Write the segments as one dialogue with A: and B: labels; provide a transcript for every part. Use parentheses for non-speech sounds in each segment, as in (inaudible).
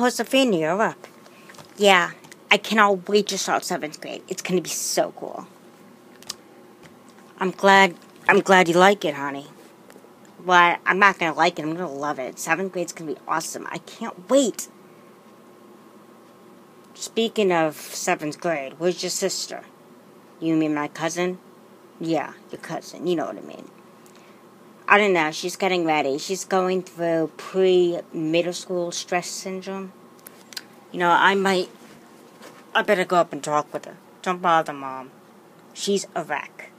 A: Josefina, you're up. Yeah, I cannot wait to start seventh grade. It's gonna be so cool. I'm glad. I'm glad you like it, honey. But I'm not gonna like it. I'm gonna love it. Seventh grade's gonna be awesome. I can't wait. Speaking of seventh grade, where's your sister? You mean my cousin? Yeah, your cousin. You know what I mean. I don't know. She's getting ready. She's going through pre middle school stress syndrome. You know, I might. I better go up and talk with her. Don't bother, Mom. She's a wreck.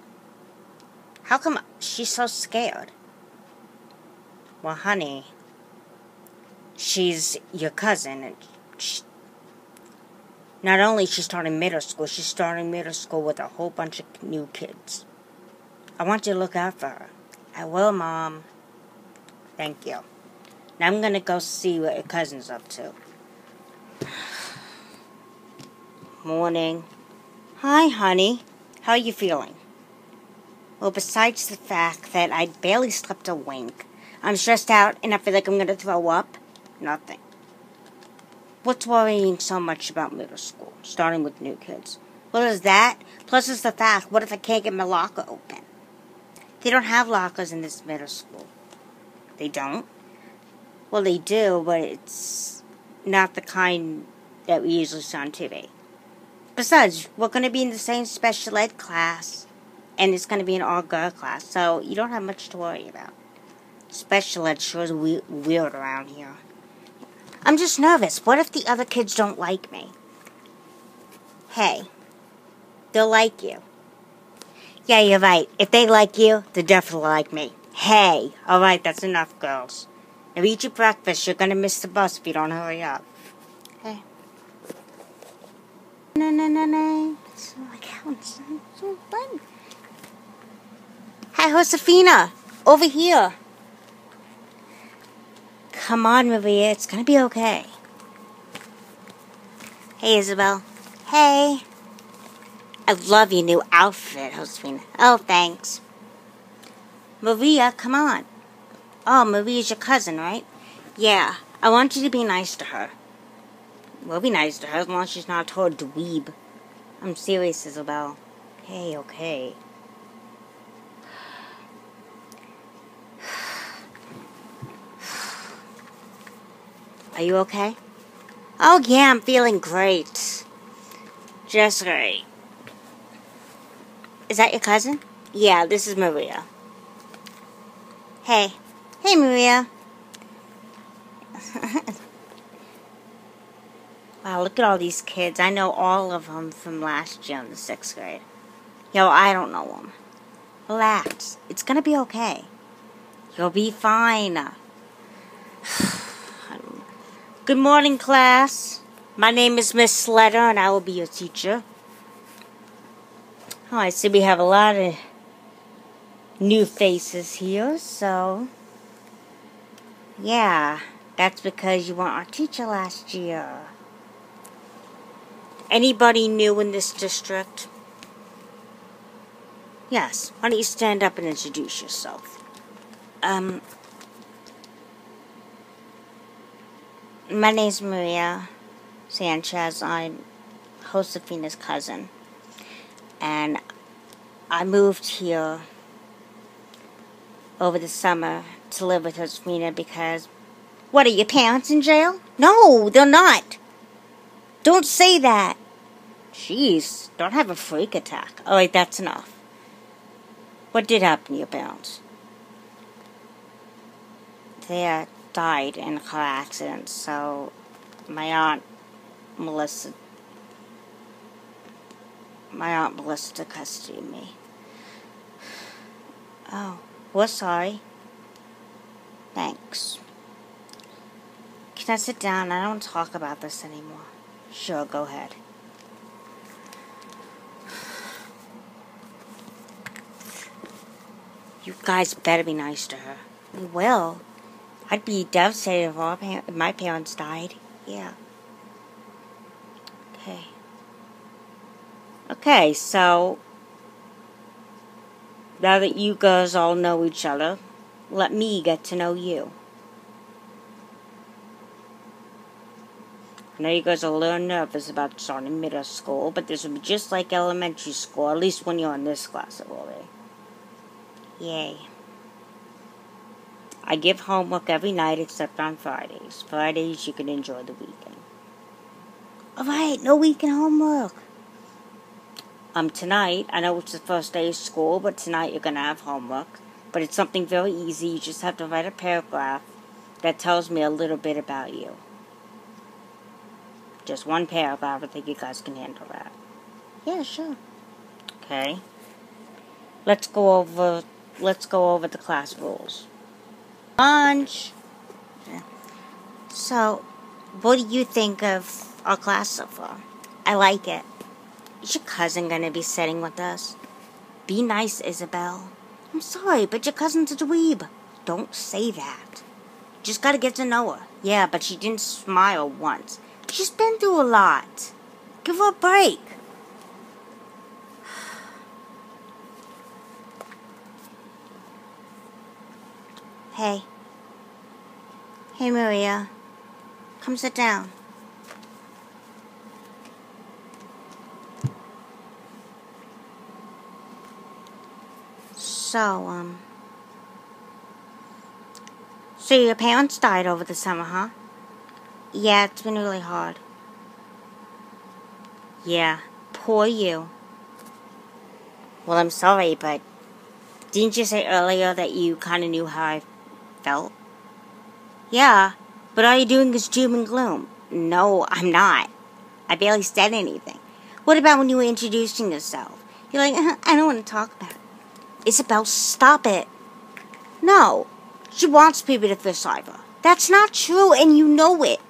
A: How come she's so scared? Well, honey, she's your cousin. And she, not only is she starting middle school, she's starting middle school with a whole bunch of new kids. I want you to look out for her. I will, Mom. Thank you. Now I'm gonna go see what your cousin's up to. Morning. Hi, honey. How are you feeling? Well, besides the fact that I barely slept a wink, I'm stressed out and I feel like I'm gonna throw up, nothing. What's worrying so much about middle school, starting with new kids? Well, there's that, plus it's the fact, what if I can't get my locker open? They don't have lockers in this middle school. They don't? Well, they do, but it's not the kind that we usually see on TV. Besides, we're going to be in the same special ed class, and it's going to be an all girl class, so you don't have much to worry about. Special ed sure is we- weird around here. I'm just nervous. What if the other kids don't like me? Hey, they'll like you. Yeah, you're right. If they like you, they definitely like me. Hey, alright, that's enough, girls. Now eat your breakfast. You're gonna miss the bus if you don't hurry up. Okay. No, no, no, no. It's like how it's so fun. Hi, Josefina. Over here. Come on, Maria. It's gonna be okay. Hey, Isabel. Hey. I love your new outfit, Josefina. Oh, thanks. Maria, come on. Oh, Maria's your cousin, right? Yeah. I want you to be nice to her. We'll be nice to her as long as she's not a total dweeb. I'm serious, Isabel. Okay, okay. Are you okay? Oh, yeah, I'm feeling great. Just great. Is that your cousin? Yeah, this is Maria. Hey. Hey, Maria. (laughs) wow, look at all these kids. I know all of them from last year in the sixth grade. Yo, I don't know them. Relax. It's gonna be okay. You'll be fine. (sighs) Good morning, class. My name is Miss Slater, and I will be your teacher. Oh, I see we have a lot of new faces here, so yeah, that's because you weren't our teacher last year. Anybody new in this district? Yes, why don't you stand up and introduce yourself? Um, my name's Maria Sanchez. I'm Josefina's cousin. And I moved here over the summer to live with Josefina because. What, are your parents in jail? No, they're not. Don't say that. Jeez, don't have a freak attack. Alright, that's enough. What did happen to your parents? They died in a car accident, so my aunt Melissa my aunt Melissa took custody me. Oh, we're sorry. Thanks. Can I sit down? I don't talk about this anymore. Sure, go ahead. You guys better be nice to her. We will. I'd be devastated if, pa- if my parents died. Yeah. Okay. Okay, so now that you guys all know each other, let me get to know you. I know you guys are a little nervous about starting middle school, but this will be just like elementary school, at least when you're in this class, it will be. Yay. I give homework every night except on Fridays. Fridays, you can enjoy the weekend. Alright, no weekend homework. Um, tonight, I know it's the first day of school, but tonight you're gonna have homework. But it's something very easy. You just have to write a paragraph that tells me a little bit about you. Just one paragraph. I think you guys can handle that. Yeah, sure. Okay. Let's go over. Let's go over the class rules. Lunch. So, what do you think of our class so far? I like it. Is your cousin gonna be sitting with us? Be nice, Isabel. I'm sorry, but your cousin's a dweeb. Don't say that. Just gotta get to know her. Yeah, but she didn't smile once. She's been through a lot. Give her a break. (sighs) Hey. Hey, Maria. Come sit down. So, um. So your parents died over the summer, huh? Yeah, it's been really hard. Yeah, poor you. Well, I'm sorry, but didn't you say earlier that you kind of knew how I felt? Yeah, but all you're doing is doom and gloom. No, I'm not. I barely said anything. What about when you were introducing yourself? You're like, (laughs) I don't want to talk about it. Isabel, stop it. No, she wants people to for her. That's not true, and you know it.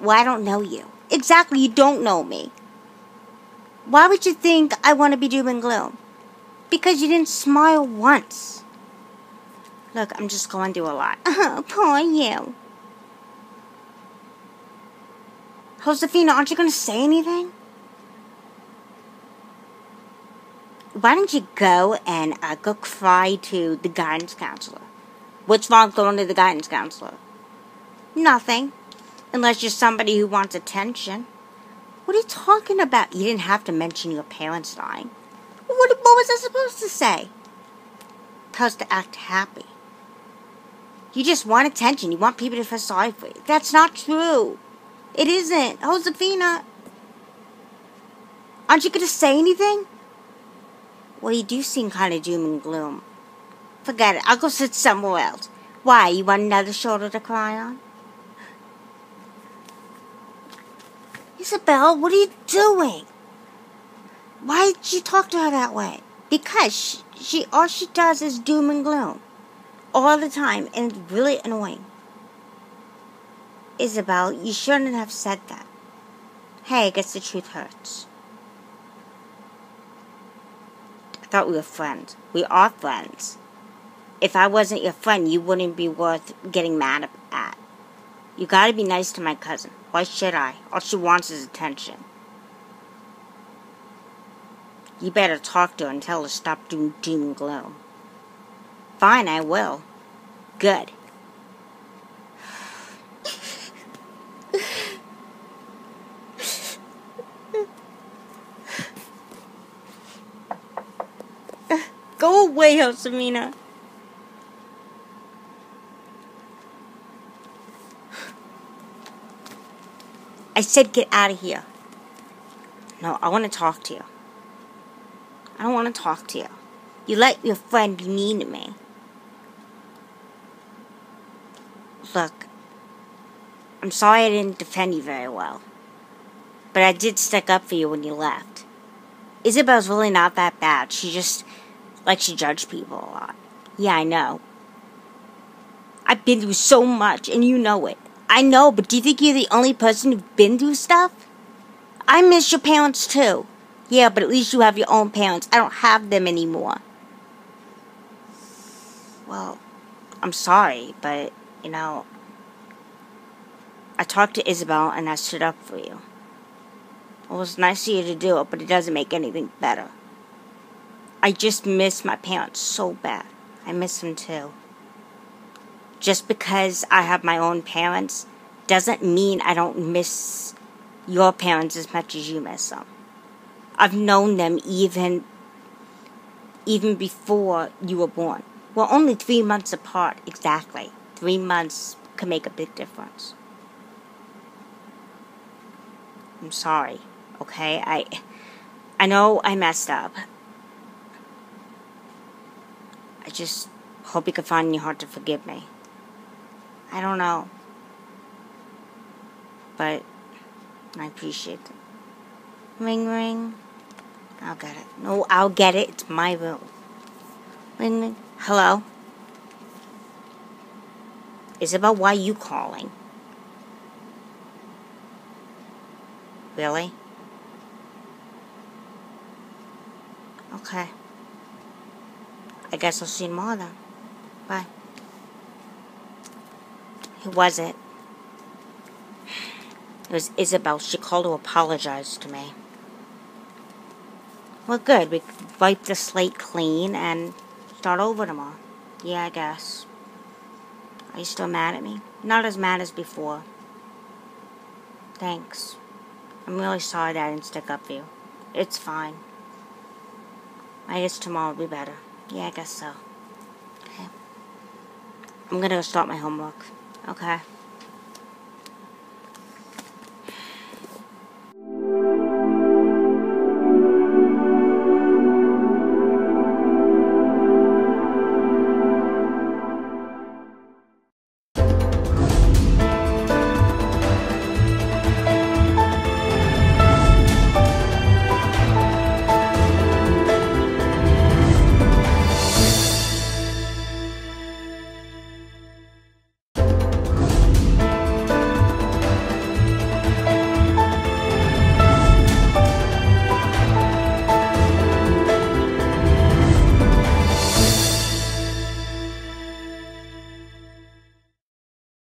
A: Well, I don't know you. Exactly, you don't know me. Why would you think I want to be doom and gloom? Because you didn't smile once. Look, I'm just going through a lot. (laughs) Oh, poor you. Josefina, aren't you going to say anything? Why don't you go and uh, go cry to the guidance counselor? What's wrong going to the guidance counselor? Nothing. Unless you're somebody who wants attention. What are you talking about? You didn't have to mention your parents dying. What, what was I supposed to say? Supposed to act happy. You just want attention. You want people to feel sorry for you. That's not true. It isn't. Josefina. Aren't you going to say anything? Well, you do seem kind of doom and gloom. Forget it. I'll go sit somewhere else. Why? You want another shoulder to cry on? Isabel, what are you doing? Why did you talk to her that way? Because she, she all she does is doom and gloom. All the time, and it's really annoying. Isabel, you shouldn't have said that. Hey, I guess the truth hurts. I thought we were friends. We are friends. If I wasn't your friend, you wouldn't be worth getting mad at. You gotta be nice to my cousin. Why should I? All she wants is attention. You better talk to her and tell her to stop doing doom and gloom. Fine, I will. Good. Go away, Josemina. I said get out of here. No, I want to talk to you. I don't want to talk to you. You let your friend be mean to me. Look, I'm sorry I didn't defend you very well. But I did stick up for you when you left. Isabel's really not that bad. She just likes she judged people a lot. Yeah, I know. I've been through so much, and you know it. I know, but do you think you're the only person who's been through stuff? I miss your parents too. Yeah, but at least you have your own parents. I don't have them anymore. Well, I'm sorry, but, you know, I talked to Isabel and I stood up for you. It was nice of you to do it, but it doesn't make anything better. I just miss my parents so bad. I miss them too just because I have my own parents doesn't mean I don't miss your parents as much as you miss them. I've known them even even before you were born. We're only three months apart, exactly. Three months can make a big difference. I'm sorry, okay? I I know I messed up. I just hope you can find in your heart to forgive me. I don't know. But I appreciate it. Ring ring. I'll get it. No, I'll get it. It's my room. Ring ring. Hello? Isabel, why are you calling? Really? Okay. I guess I'll see you tomorrow then. Bye. Who was it? It was Isabel. She called to apologize to me. Well, good. We wipe the slate clean and start over tomorrow. Yeah, I guess. Are you still mad at me? Not as mad as before. Thanks. I'm really sorry that I didn't stick up for you. It's fine. I guess tomorrow will be better. Yeah, I guess so. Okay. I'm gonna go start my homework. Okay.